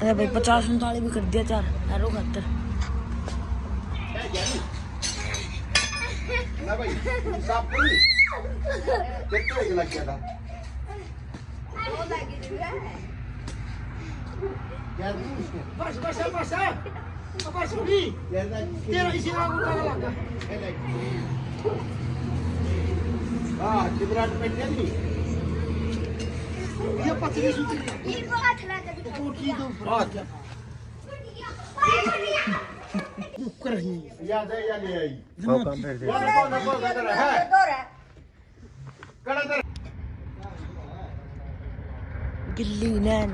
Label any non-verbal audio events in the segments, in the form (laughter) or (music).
अरे भाई, पचास उनतालीस भी कर दिया चार। एरो खातर ना भाई, साफ़ लग गया था? Gel bu Baş başa başa. Baş kuli. Gel işin ağzına kalak. Ha, Cibrat Pendeli. Ya patini sütü. İyi bu hatırladı. Çok iyi dur. Bak. Yada yada yada. Kalkan verdi. Dora dora dora. Dora. Kala dora. गिल्ली नैन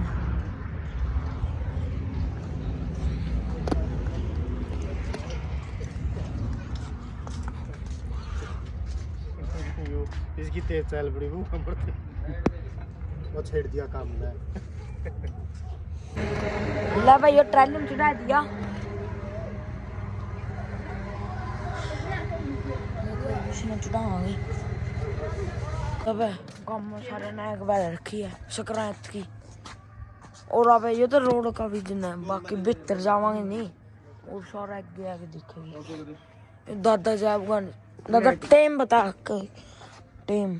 इसकी तेज चल बड़ी वो करते वो छेड़ दिया काम में ला भाई ये ट्रेन में चढ़ा दिया। उसने चढ़ावांगे। अब काम सारे ने एक बार रखी है संक्रांत की। और अब ये तो रोड का भी दिन है बाकी भीतर जावांगे नहीं। और सारा आगे आगे दिखेगी दादा जाएगा दादा टाइम बता के। टाइम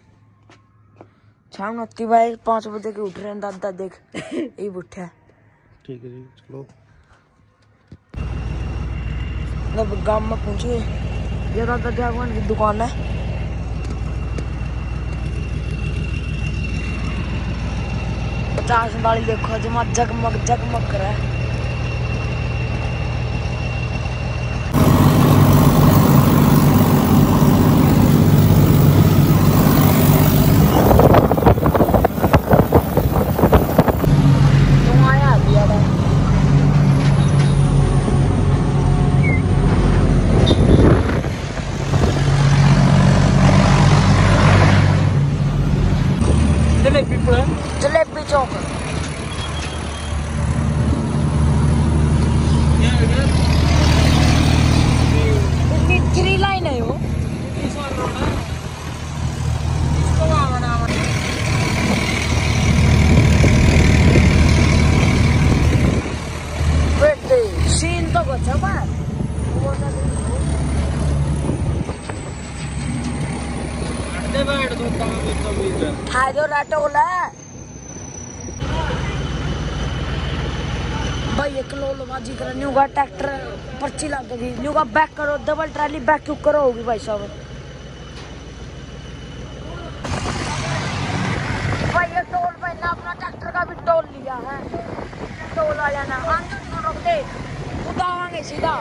शाम नत्ती भाई पाँच बजे के उठ रहे हैं दादा देख। (laughs) ये उठा। ठीक है जी चलो। मतलब गाँव में पहुँचे। ये दादा जागवान की दुकान है। पचास वाली देखो जमा जगमग जगमग कर कर न्यू का ट्रैक्टर पर्ची लग गई न्यू का बैक करो डबल ट्राली बैक क्यों करो होगी भाई साहब? भाई ये टोल ना अपना ट्रैक्टर का भी टोल लिया है। टोल वाला ना, आंदोलन रोक दे उतावांगे सीधा।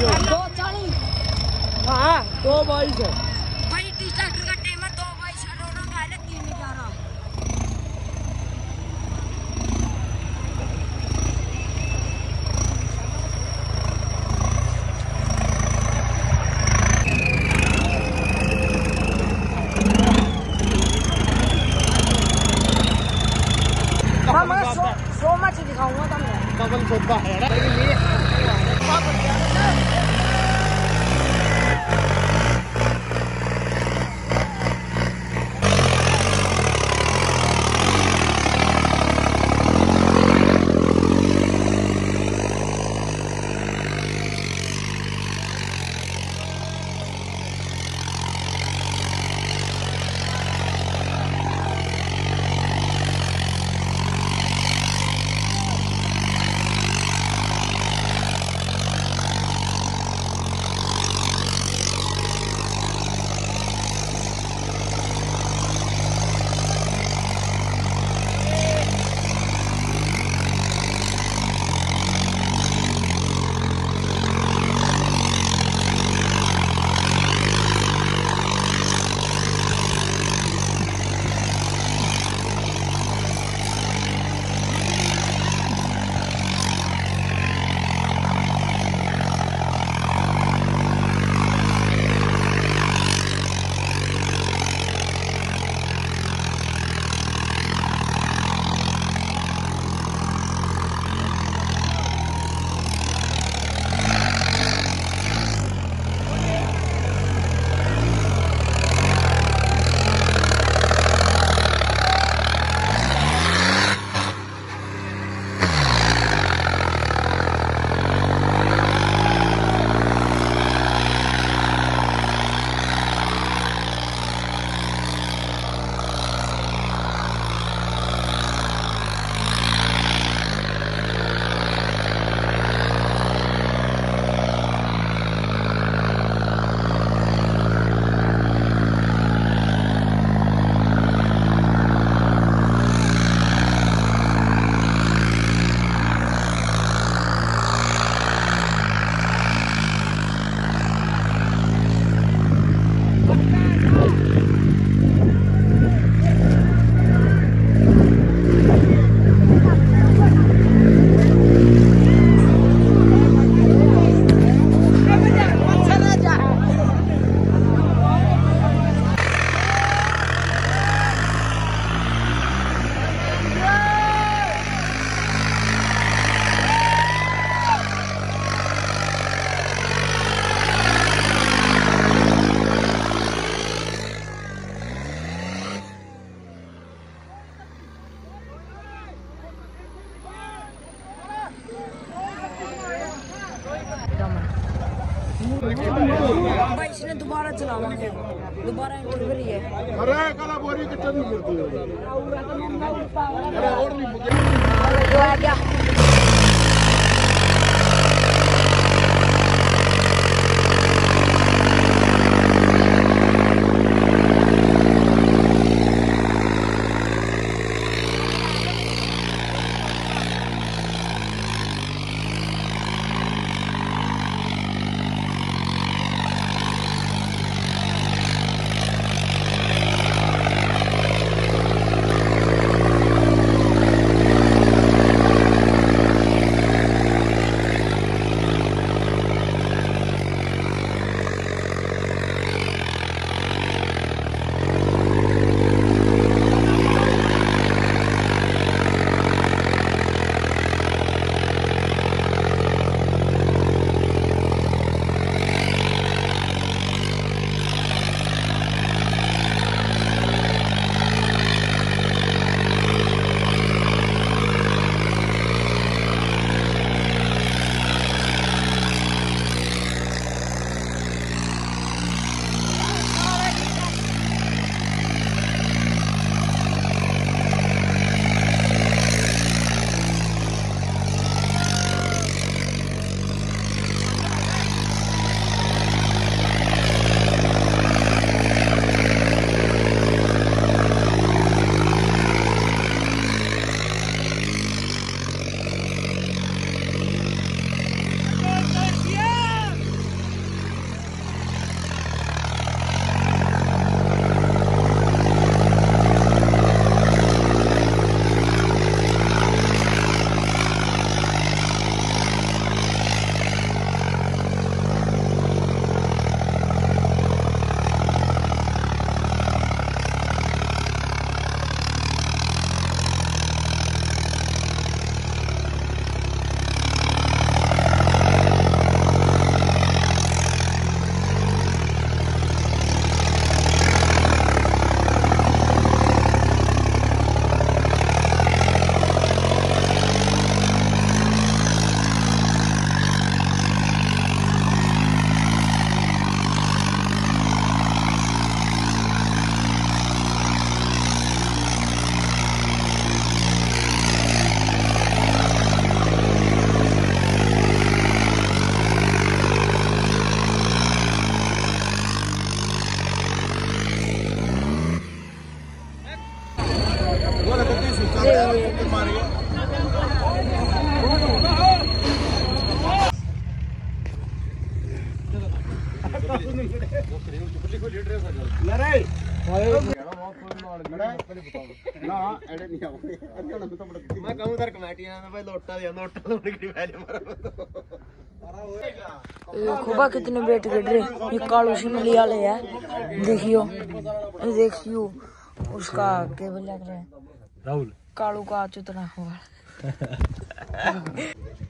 दो चालीस। हाँ दो बाईस है। भाई टी ट्रैक्टर का दो का है हाँ। मैं सो सो मच दिखाऊँगा तुमने डबल सोदा है। भाई इसने दोबारा चलावा दोबारा इंटरव्यू है। अरे कला बोरी कितने मिलती अरे और नहीं मुझे जो आ गया। मैं कहूँ सर खुबा कितने बेट गड़ रहे ये कालू शिमली वाले है देखियो देखियो उसका केबल लग रहा है राहुल। कालू का चुतना हुआ (laughs)